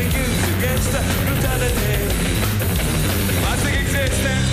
Against against brutality. Plastic existence.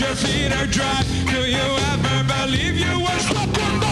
your feet are dry. Do you ever believe you were stuck